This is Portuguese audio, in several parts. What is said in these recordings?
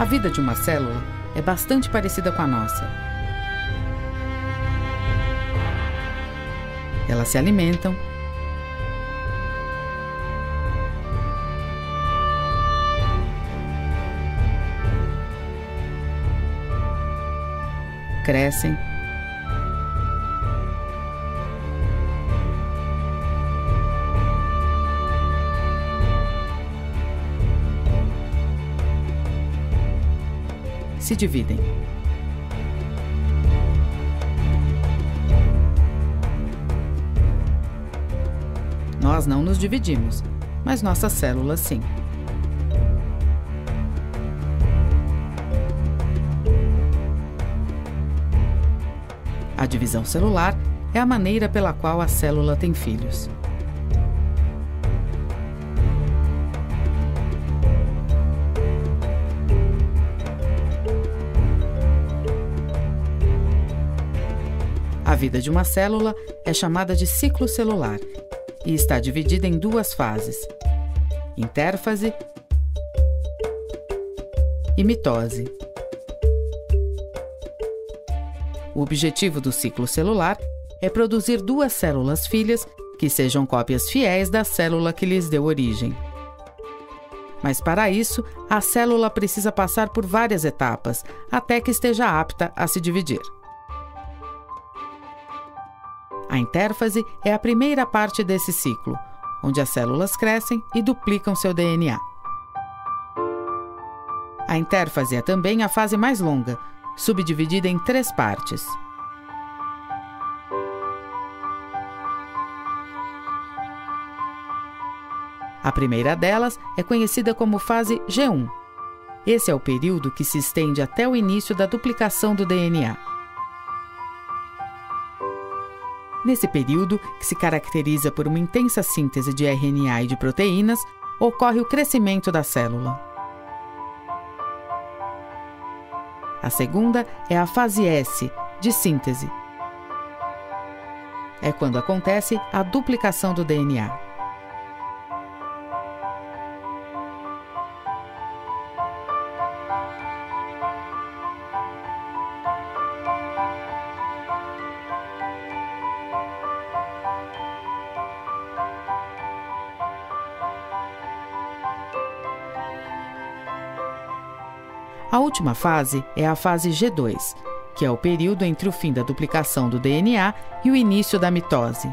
A vida de uma célula é bastante parecida com a nossa. Elas se alimentam, crescem, se dividem. Nós não nos dividimos, mas nossas células sim. A divisão celular é a maneira pela qual a célula tem filhos. Vida de uma célula é chamada de ciclo celular e está dividida em duas fases: intérfase e mitose. O objetivo do ciclo celular é produzir duas células filhas que sejam cópias fiéis da célula que lhes deu origem. Mas para isso, a célula precisa passar por várias etapas até que esteja apta a se dividir. A intérfase é a primeira parte desse ciclo, onde as células crescem e duplicam seu DNA. A intérfase é também a fase mais longa, subdividida em três partes. A primeira delas é conhecida como fase G1. Esse é o período que se estende até o início da duplicação do DNA. Nesse período, que se caracteriza por uma intensa síntese de RNA e de proteínas, ocorre o crescimento da célula. A segunda é a fase S, de síntese. É quando acontece a duplicação do DNA. A última fase é a fase G2, que é o período entre o fim da duplicação do DNA e o início da mitose.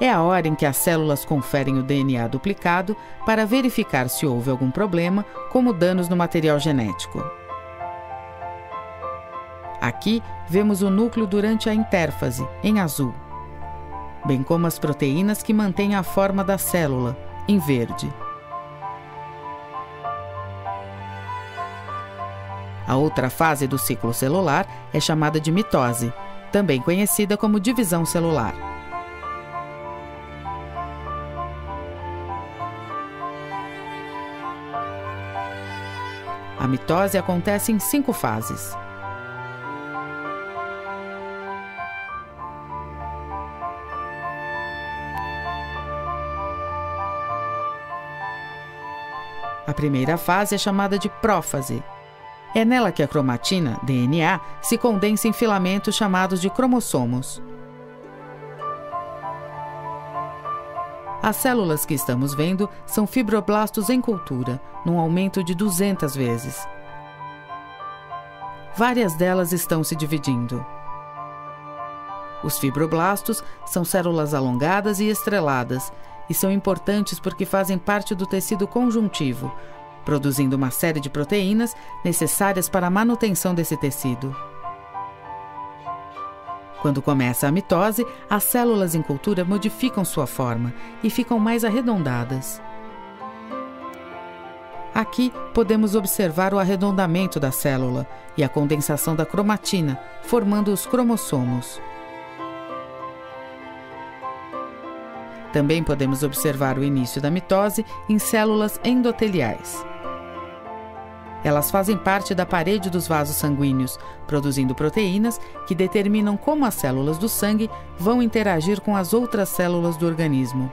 É a hora em que as células conferem o DNA duplicado para verificar se houve algum problema, como danos no material genético. Aqui vemos o núcleo durante a intérfase, em azul, bem como as proteínas que mantêm a forma da célula, em verde. A outra fase do ciclo celular é chamada de mitose, também conhecida como divisão celular. A mitose acontece em cinco fases. A primeira fase é chamada de prófase, é nela que a cromatina, DNA, se condensa em filamentos chamados de cromossomos. As células que estamos vendo são fibroblastos em cultura, num aumento de 200 vezes. Várias delas estão se dividindo. Os fibroblastos são células alongadas e estreladas e são importantes porque fazem parte do tecido conjuntivo, produzindo uma série de proteínas necessárias para a manutenção desse tecido. Quando começa a mitose, as células em cultura modificam sua forma e ficam mais arredondadas. Aqui podemos observar o arredondamento da célula e a condensação da cromatina, formando os cromossomos. Também podemos observar o início da mitose em células endoteliais. Elas fazem parte da parede dos vasos sanguíneos, produzindo proteínas que determinam como as células do sangue vão interagir com as outras células do organismo.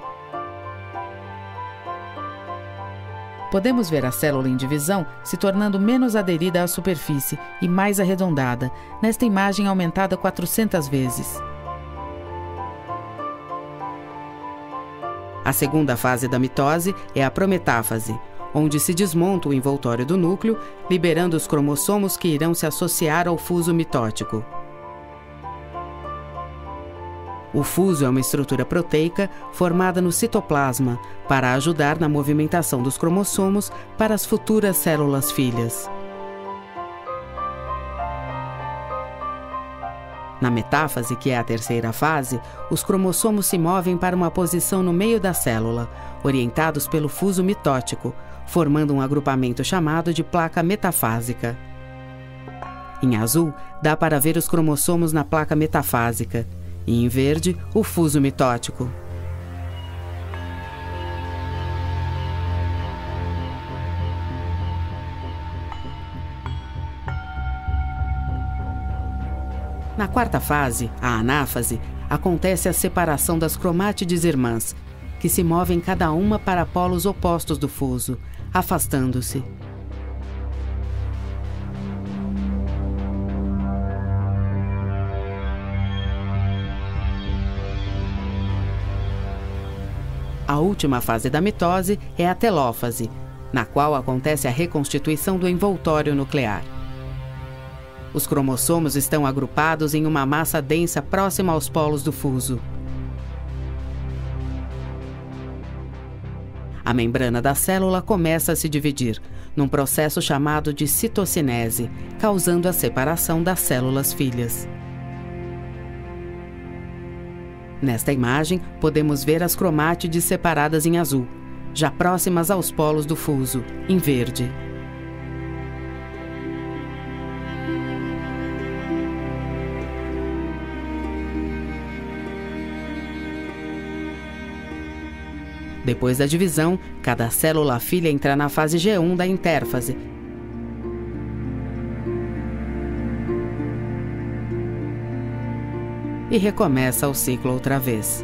podemos ver a célula em divisão se tornando menos aderida à superfície e mais arredondada, nesta imagem aumentada 400 vezes. A segunda fase da mitose é a prometáfase, onde se desmonta o envoltório do núcleo, liberando os cromossomos que irão se associar ao fuso mitótico. O fuso é uma estrutura proteica formada no citoplasma para ajudar na movimentação dos cromossomos para as futuras células filhas. Na metáfase, que é a terceira fase, os cromossomos se movem para uma posição no meio da célula, orientados pelo fuso mitótico, formando um agrupamento chamado de placa metafásica. Em azul, dá para ver os cromossomos na placa metafásica e em verde, o fuso mitótico. Na quarta fase, a anáfase, acontece a separação das cromátides irmãs, que se movem cada uma para polos opostos do fuso, afastando-se. A última fase da mitose é a telófase, na qual acontece a reconstituição do envoltório nuclear. Os cromossomos estão agrupados em uma massa densa próxima aos polos do fuso. A membrana da célula começa a se dividir, num processo chamado de citocinese, causando a separação das células filhas. Nesta imagem, podemos ver as cromátides separadas em azul, já próximas aos polos do fuso, em verde. Depois da divisão, cada célula filha entra na fase G1 da intérfase, e recomeça o ciclo outra vez.